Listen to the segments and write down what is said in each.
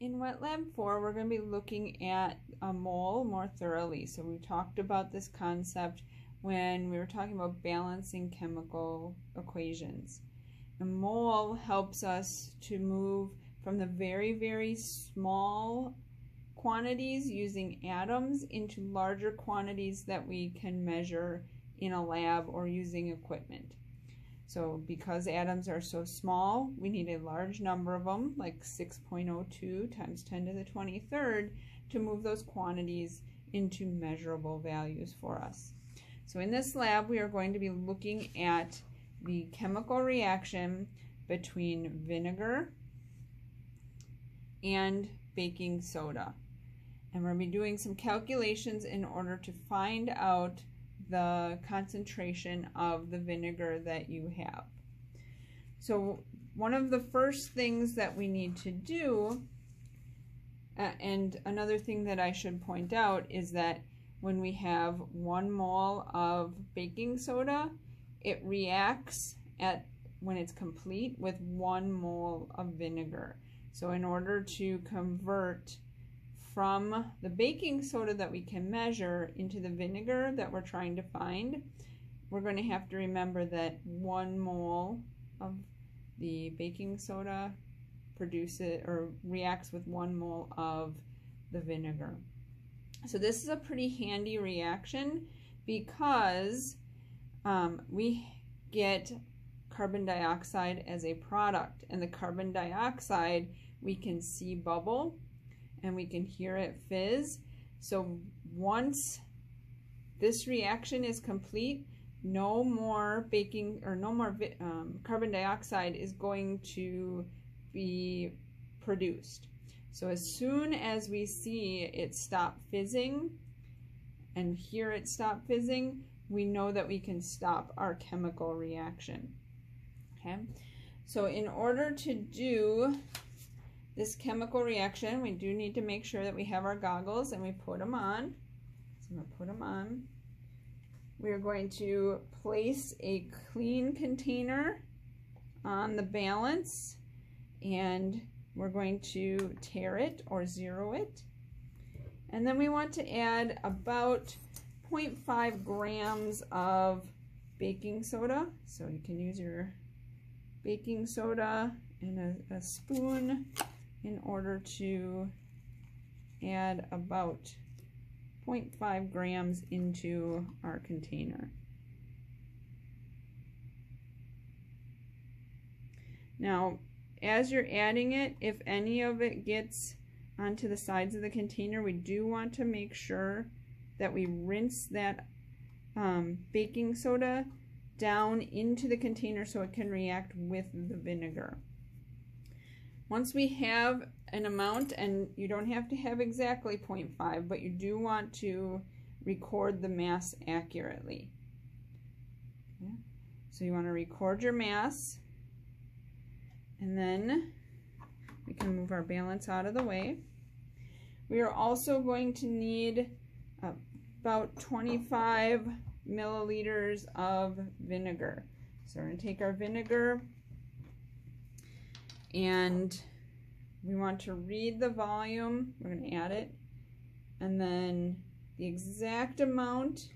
In Wet Lab 4, we're going to be looking at a mole more thoroughly. So we talked about this concept when we were talking about balancing chemical equations. A mole helps us to move from the very, very small quantities using atoms into larger quantities that we can measure in a lab or using equipment. So because atoms are so small, we need a large number of them, like 6.02 times 10 to the 23rd, to move those quantities into measurable values for us. So in this lab, we are going to be looking at the chemical reaction between vinegar and baking soda. And we're going to be doing some calculations in order to find out the concentration of the vinegar that you have. So one of the first things that we need to do, uh, and another thing that I should point out is that when we have one mole of baking soda, it reacts at when it's complete with one mole of vinegar. So in order to convert from the baking soda that we can measure into the vinegar that we're trying to find, we're going to have to remember that one mole of the baking soda produces or reacts with one mole of the vinegar. So this is a pretty handy reaction because um, we get carbon dioxide as a product and the carbon dioxide we can see bubble and we can hear it fizz. So once this reaction is complete, no more baking or no more um, carbon dioxide is going to be produced. So as soon as we see it stop fizzing and hear it stop fizzing, we know that we can stop our chemical reaction. Okay, so in order to do this chemical reaction, we do need to make sure that we have our goggles and we put them on. So I'm going to put them on. We are going to place a clean container on the balance and we're going to tare it or zero it. And then we want to add about 0.5 grams of baking soda. So you can use your baking soda in a, a spoon in order to add about 0.5 grams into our container. Now, as you're adding it, if any of it gets onto the sides of the container, we do want to make sure that we rinse that um, baking soda down into the container so it can react with the vinegar. Once we have an amount, and you don't have to have exactly 0.5, but you do want to record the mass accurately. So you want to record your mass, and then we can move our balance out of the way. We are also going to need about 25 milliliters of vinegar. So we're going to take our vinegar and we want to read the volume. We're going to add it. And then the exact amount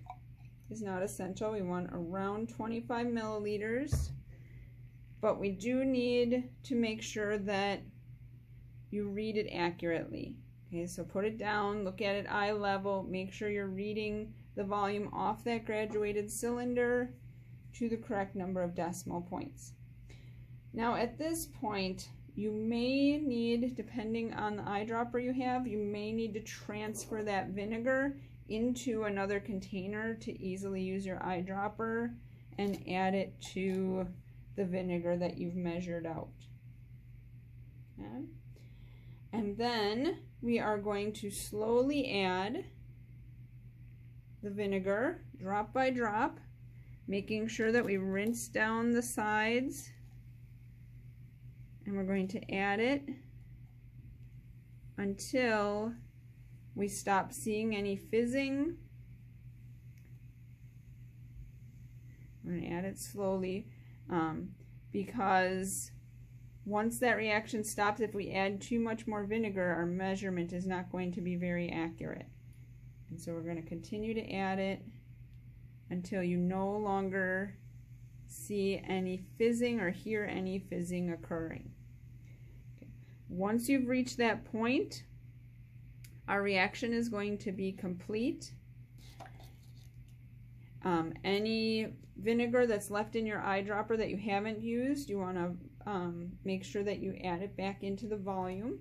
is not essential. We want around 25 milliliters. But we do need to make sure that you read it accurately. Okay, so put it down, look at it eye level, make sure you're reading the volume off that graduated cylinder to the correct number of decimal points. Now at this point, you may need, depending on the eyedropper you have, you may need to transfer that vinegar into another container to easily use your eyedropper and add it to the vinegar that you've measured out. Okay. And then we are going to slowly add the vinegar drop by drop, making sure that we rinse down the sides and we're going to add it until we stop seeing any fizzing. I'm going to add it slowly um, because Once that reaction stops, if we add too much more vinegar, our measurement is not going to be very accurate. And so we're going to continue to add it until you no longer see any fizzing or hear any fizzing occurring. Once you've reached that point, our reaction is going to be complete. Um, any vinegar that's left in your eyedropper that you haven't used, you want to um, make sure that you add it back into the volume.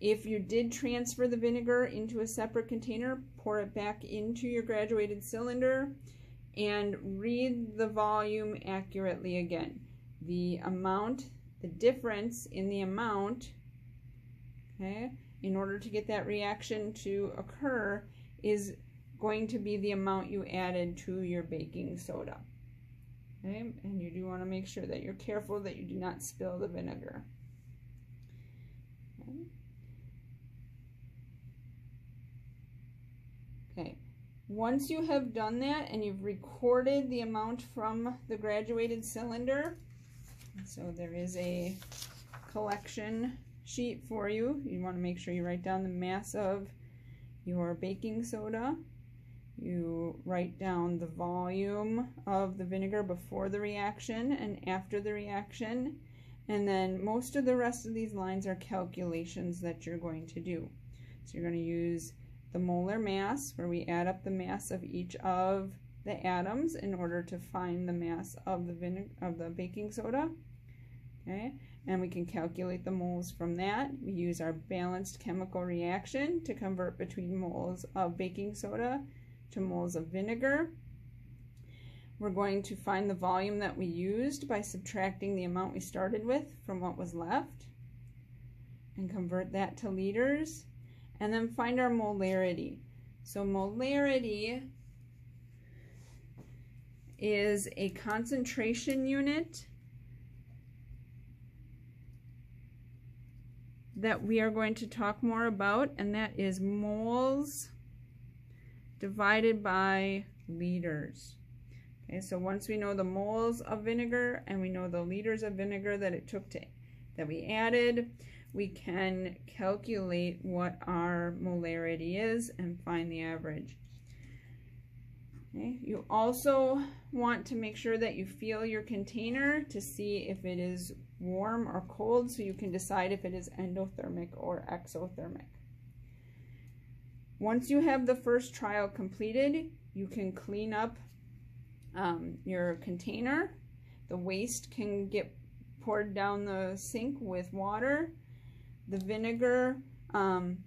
If you did transfer the vinegar into a separate container, pour it back into your graduated cylinder and read the volume accurately again. The amount, the difference in the amount, okay, in order to get that reaction to occur is going to be the amount you added to your baking soda. Okay, and you do want to make sure that you're careful that you do not spill the vinegar. Okay. Once you have done that and you've recorded the amount from the graduated cylinder, so there is a collection sheet for you. You want to make sure you write down the mass of your baking soda. You write down the volume of the vinegar before the reaction and after the reaction. And then most of the rest of these lines are calculations that you're going to do. So you're going to use the molar mass where we add up the mass of each of the atoms in order to find the mass of the of the baking soda. Okay, and we can calculate the moles from that. We use our balanced chemical reaction to convert between moles of baking soda to moles of vinegar. We're going to find the volume that we used by subtracting the amount we started with from what was left and convert that to liters and then find our molarity. So molarity is a concentration unit that we are going to talk more about, and that is moles divided by liters. Okay, so once we know the moles of vinegar and we know the liters of vinegar that it took to that we added, we can calculate what our molarity is and find the average. Okay. You also want to make sure that you feel your container to see if it is warm or cold so you can decide if it is endothermic or exothermic. Once you have the first trial completed, you can clean up um, your container. The waste can get poured down the sink with water. The vinegar, um,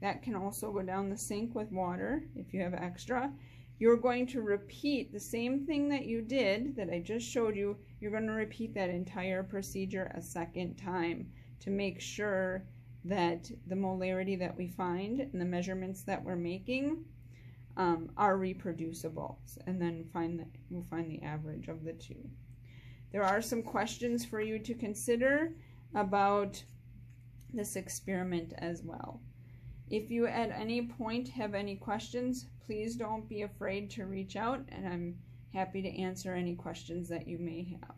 that can also go down the sink with water if you have extra you're going to repeat the same thing that you did that I just showed you. You're going to repeat that entire procedure a second time to make sure that the molarity that we find and the measurements that we're making um, are reproducible. And then find the, we'll find the average of the two. There are some questions for you to consider about this experiment as well. If you at any point have any questions, please don't be afraid to reach out and I'm happy to answer any questions that you may have.